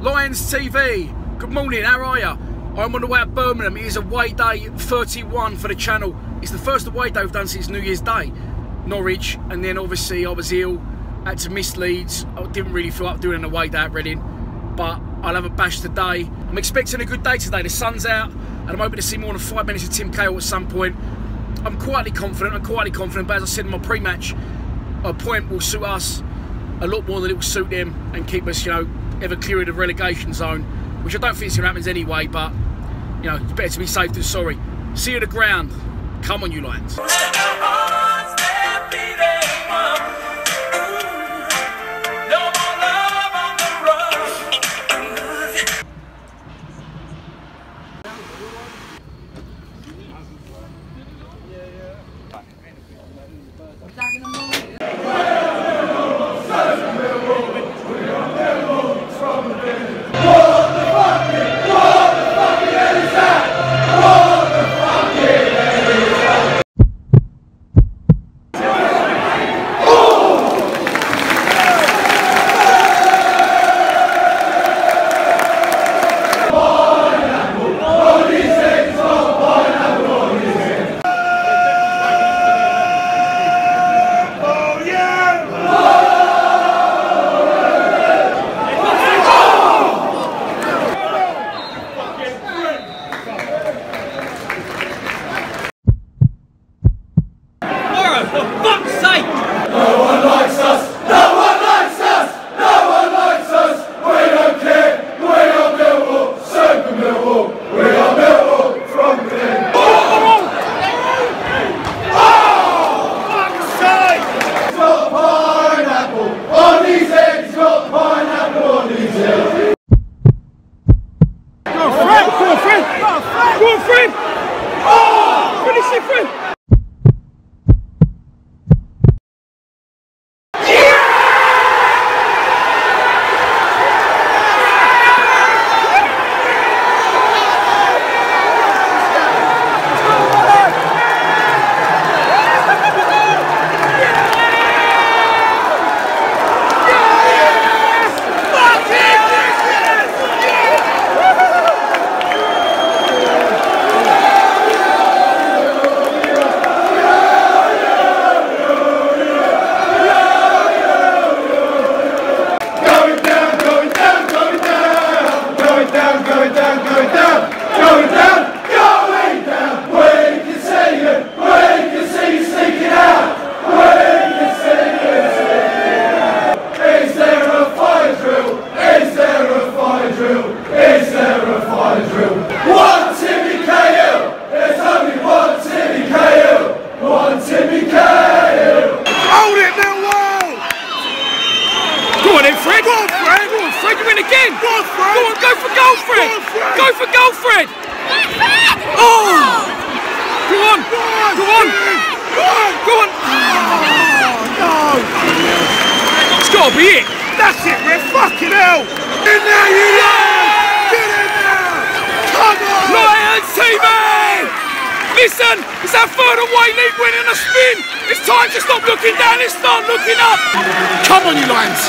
Lions TV, good morning, how are you? I'm on the way to Birmingham. It is away day 31 for the channel. It's the first away day we've done since New Year's Day. Norwich, and then obviously I was ill, had to miss Leeds. I didn't really feel up doing an away day at Reading, but I'll have a bash today. I'm expecting a good day today. The sun's out, and I'm hoping to see more than five minutes of Tim Cahill at some point. I'm quietly confident, I'm quietly confident, but as I said in my pre-match, a point will suit us a lot more than it will suit them and keep us, you know, ever clear of the relegation zone, which I don't think is going to happen anyway, but, you know, it's better to be safe than sorry. See you at the ground. Come on, you Lions. for fuck's sake! No gotta be it. That's it, We're Fucking hell. In there, you Lions! Get in there! Come on! Lions TV! Eh? Listen, it's our third away league win in a spin. It's time to stop looking down and start looking up. Come on, you Lions.